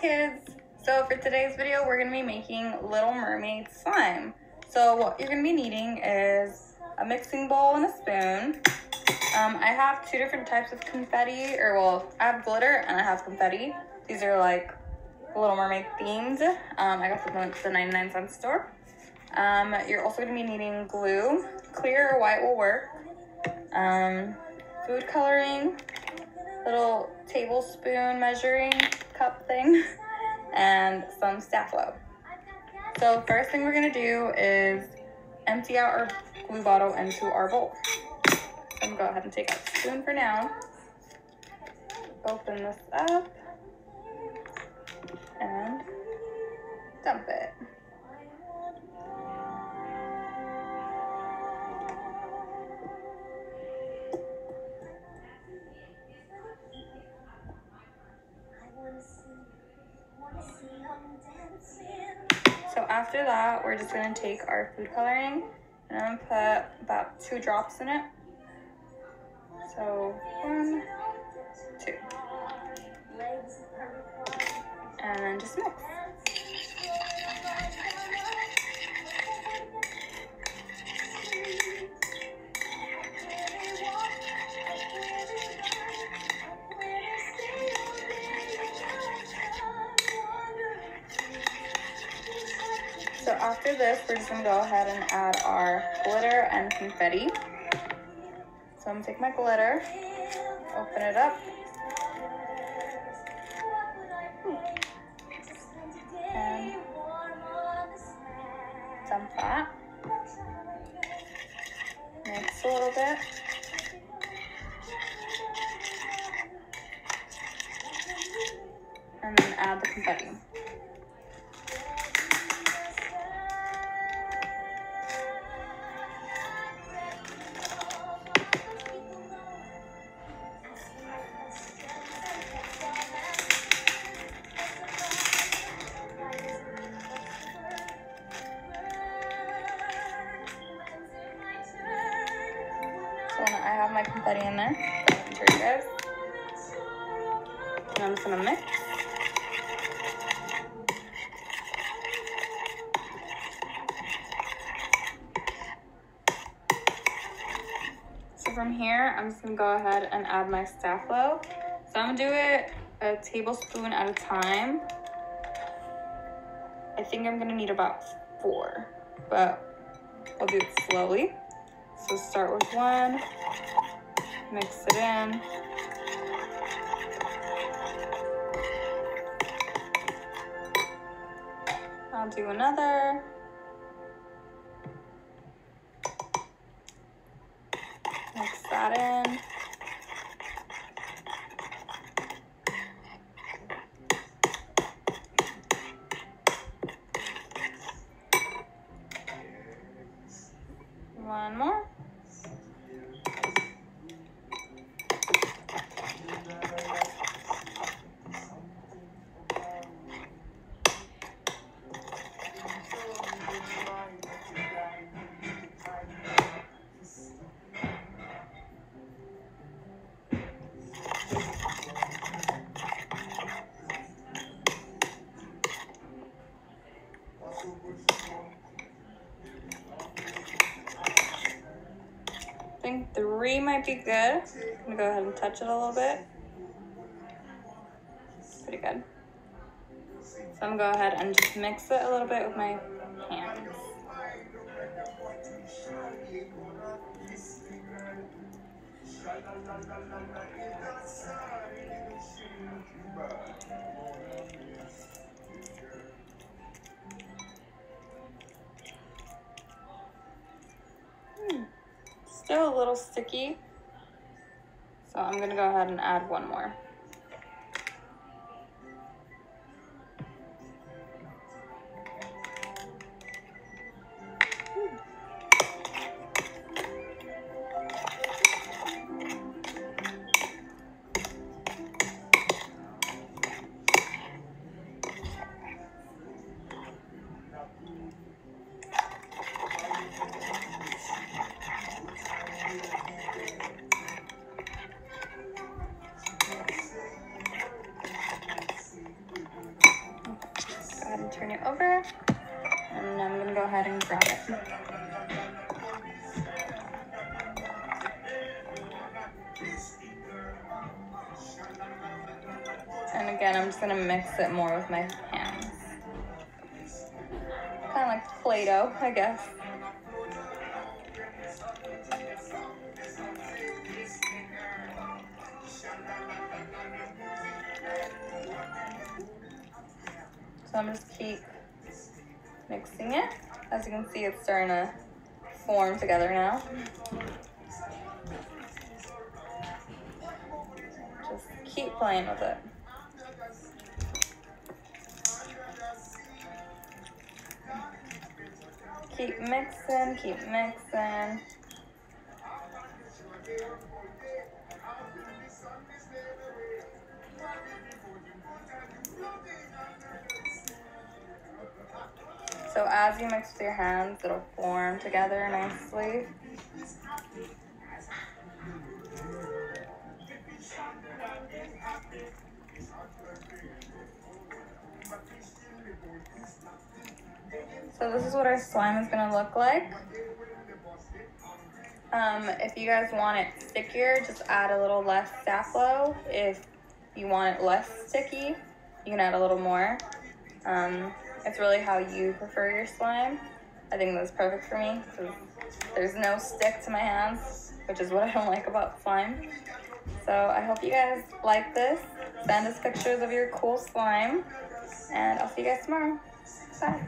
Kids! So for today's video, we're gonna be making Little Mermaid slime. So what you're gonna be needing is a mixing bowl and a spoon. Um, I have two different types of confetti, or well, I have glitter and I have confetti. These are like Little Mermaid themed. Um, I got them at the 99 cent store. Um, you're also gonna be needing glue. Clear or white will work. Um, food coloring, little tablespoon measuring cup thing, and some Staflo. So first thing we're gonna do is empty out our glue bottle into our bowl. So I'm gonna go ahead and take out the spoon for now. Open this up and dump it. After that, we're just gonna take our food coloring and I'm gonna put about two drops in it. So one, two. And just mix. So after this, we're just gonna go ahead and add our glitter and confetti. So I'm gonna take my glitter, open it up. And dump that. Mix a little bit. And then add the confetti. Now I have my confetti in there. You guys. And I'm just gonna mix. So from here, I'm just gonna go ahead and add my Staflo. So I'm gonna do it a tablespoon at a time. I think I'm gonna need about four, but I'll do it slowly. So start with one, mix it in. I'll do another. Think three might be good. I'm gonna go ahead and touch it a little bit. Pretty good. So I'm gonna go ahead and just mix it a little bit with my hands. Still a little sticky. So I'm gonna go ahead and add one more. Ahead and grab it. And again, I'm just gonna mix it more with my hands. Kind of like Play-Doh, I guess. So I'm just keep mixing it. As you can see, it's starting to form together now. Just keep playing with it. Keep mixing, keep mixing. So as you mix with your hands, it'll form together nicely. So this is what our slime is gonna look like. Um, if you guys want it stickier, just add a little less Sta-Flo. If you want it less sticky, you can add a little more. Um, it's really how you prefer your slime. I think that's perfect for me because there's no stick to my hands, which is what I don't like about slime. So I hope you guys like this. Send us pictures of your cool slime, and I'll see you guys tomorrow. Bye.